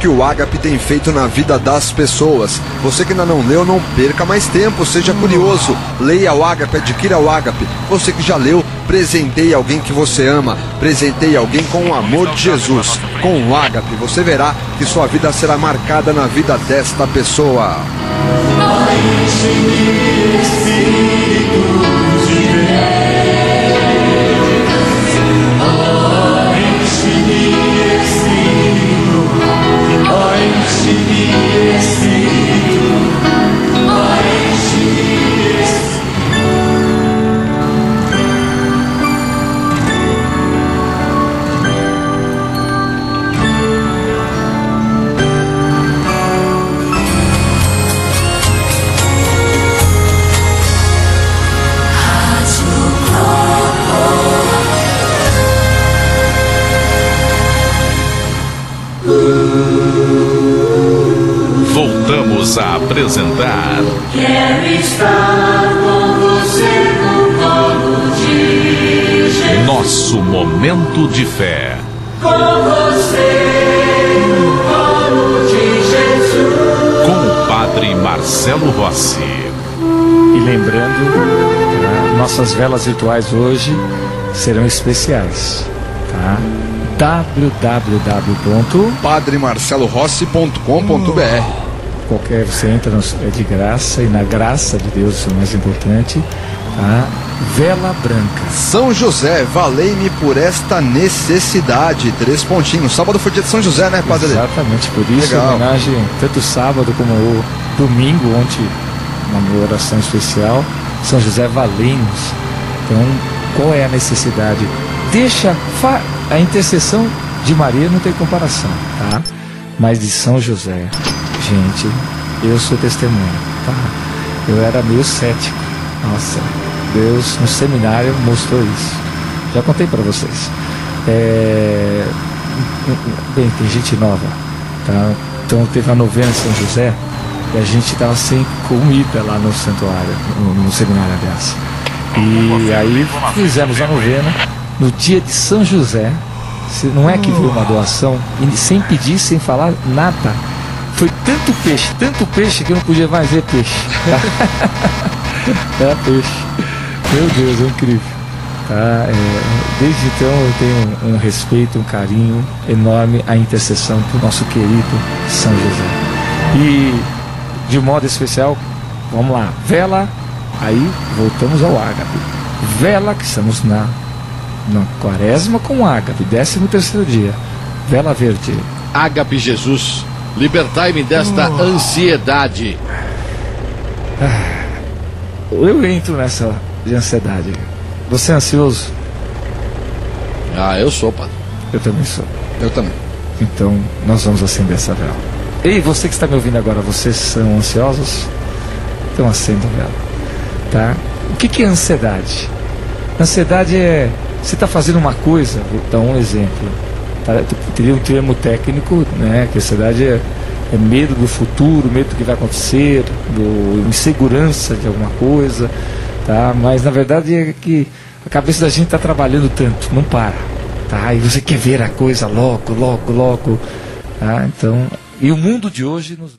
que o Agape tem feito na vida das pessoas. Você que ainda não leu, não perca mais tempo, seja curioso. Leia o Agape, adquira o Agape. Você que já leu, presenteie alguém que você ama. Presenteie alguém com o amor de Jesus. Com o Agape, você verá que sua vida será marcada na vida desta pessoa. Voltamos a apresentar Quero estar com você no colo de Jesus. Nosso Momento de Fé. Com você no colo de Jesus. Com o Padre Marcelo Rossi. E lembrando, tá, nossas velas virtuais hoje serão especiais. Tá? www. Qualquer você entra é de graça e na graça de Deus isso é o mais importante. Tá? Vela branca. São José, valei-me por esta necessidade. Três pontinhos. Sábado foi dia de São José, né, Padre? Exatamente, por isso Legal. a homenagem tanto sábado como o domingo, ontem, uma oração especial, São José valei-nos. Então, qual é a necessidade? Deixa a intercessão de Maria não tem comparação, tá? Mas de São José, gente, eu sou testemunha, tá? Eu era meio cético. Nossa, Deus no seminário mostrou isso. Já contei para vocês. É, Bem, tem gente nova, tá? Então teve a novena em São José e a gente estava sem comida lá no santuário, no, no seminário, aliás. E aí fizemos a novena no dia de São José. Não é que veio uma doação, sem pedir, sem falar nada. Foi tanto peixe, tanto peixe que eu não podia mais ver peixe. Era peixe. Meu Deus, é incrível. Tá? É, desde então eu tenho um, um respeito, um carinho enorme à intercessão do nosso querido São José. E de modo especial, vamos lá, vela, aí voltamos ao ágape. Vela que estamos na, na quaresma com ágape, 13 terceiro dia. Vela verde. Ágape Jesus, libertai-me desta ansiedade. Eu entro nessa de ansiedade. Você é ansioso? Ah, eu sou, padre. Eu também sou. Eu também. Então, nós vamos acender essa vela. Ei, você que está me ouvindo agora, vocês são ansiosos? Então acenda a vela. Tá? O que, que é ansiedade? Ansiedade é. Você está fazendo uma coisa, vou dar um exemplo. Teria um termo técnico, né? Que ansiedade é, é medo do futuro, medo do que vai acontecer, do insegurança de alguma coisa. Tá? Mas na verdade é que a cabeça da gente está trabalhando tanto, não para. Tá? E você quer ver a coisa logo, logo, logo. Tá? Então, e o mundo de hoje nos